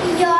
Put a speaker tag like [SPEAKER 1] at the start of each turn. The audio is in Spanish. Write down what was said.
[SPEAKER 1] Yo